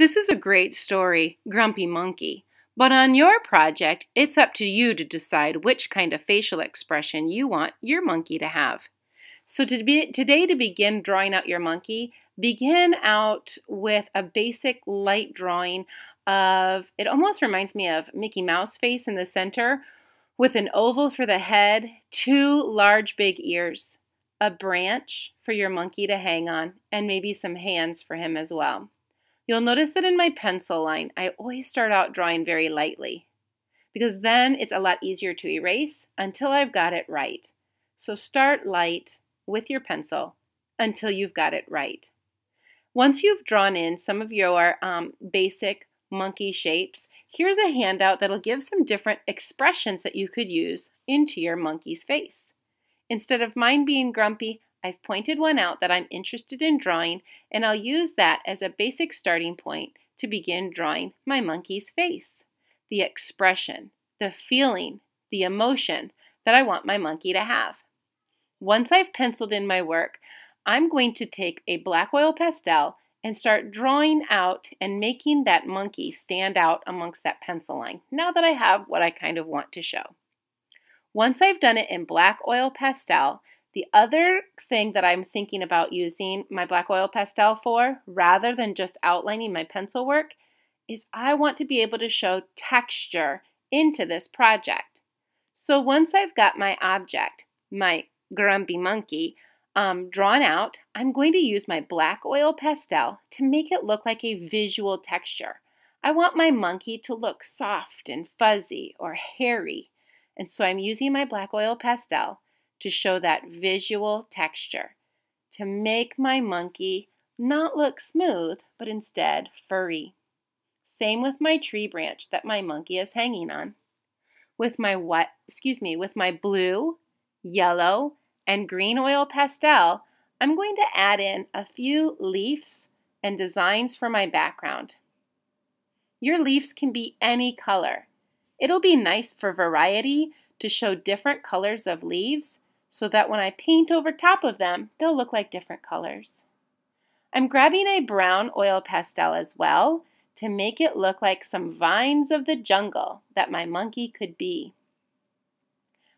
This is a great story, Grumpy Monkey. But on your project, it's up to you to decide which kind of facial expression you want your monkey to have. So to be, today to begin drawing out your monkey, begin out with a basic light drawing of, it almost reminds me of Mickey Mouse face in the center with an oval for the head, two large big ears, a branch for your monkey to hang on, and maybe some hands for him as well. You'll notice that in my pencil line, I always start out drawing very lightly because then it's a lot easier to erase until I've got it right. So start light with your pencil until you've got it right. Once you've drawn in some of your um, basic monkey shapes, here's a handout that'll give some different expressions that you could use into your monkey's face. Instead of mine being grumpy, I've pointed one out that I'm interested in drawing and I'll use that as a basic starting point to begin drawing my monkey's face. The expression, the feeling, the emotion that I want my monkey to have. Once I've penciled in my work, I'm going to take a black oil pastel and start drawing out and making that monkey stand out amongst that pencil line now that I have what I kind of want to show. Once I've done it in black oil pastel, the other thing that I'm thinking about using my black oil pastel for, rather than just outlining my pencil work, is I want to be able to show texture into this project. So once I've got my object, my grumpy monkey, um, drawn out, I'm going to use my black oil pastel to make it look like a visual texture. I want my monkey to look soft and fuzzy or hairy, and so I'm using my black oil pastel to show that visual texture, to make my monkey not look smooth, but instead furry. Same with my tree branch that my monkey is hanging on. With my what, excuse me, with my blue, yellow, and green oil pastel, I'm going to add in a few leaves and designs for my background. Your leaves can be any color. It'll be nice for variety to show different colors of leaves so that when I paint over top of them, they'll look like different colors. I'm grabbing a brown oil pastel as well to make it look like some vines of the jungle that my monkey could be.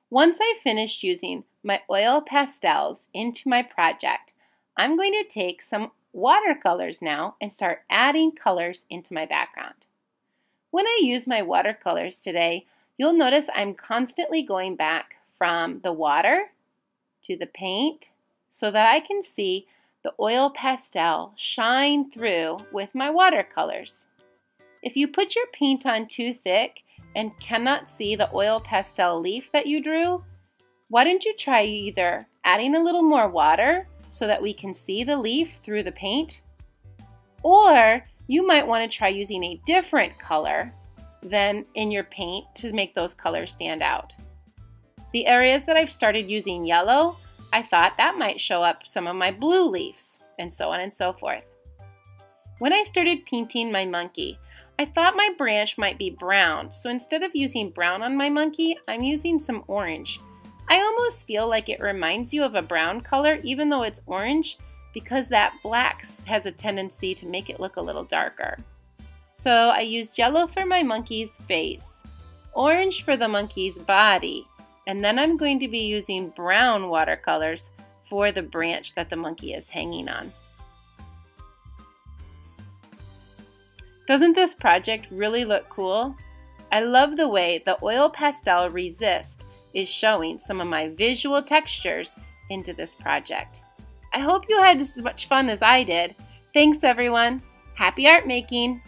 Once I've finished using my oil pastels into my project, I'm going to take some watercolors now and start adding colors into my background. When I use my watercolors today, you'll notice I'm constantly going back from the water to the paint so that I can see the oil pastel shine through with my watercolors. If you put your paint on too thick and cannot see the oil pastel leaf that you drew, why don't you try either adding a little more water so that we can see the leaf through the paint, or you might want to try using a different color than in your paint to make those colors stand out. The areas that I've started using yellow, I thought that might show up some of my blue leaves, and so on and so forth. When I started painting my monkey, I thought my branch might be brown, so instead of using brown on my monkey, I'm using some orange. I almost feel like it reminds you of a brown color even though it's orange because that black has a tendency to make it look a little darker. So I used yellow for my monkey's face, orange for the monkey's body, and then I'm going to be using brown watercolors for the branch that the monkey is hanging on. Doesn't this project really look cool? I love the way the oil pastel resist is showing some of my visual textures into this project. I hope you had as much fun as I did. Thanks everyone. Happy art making!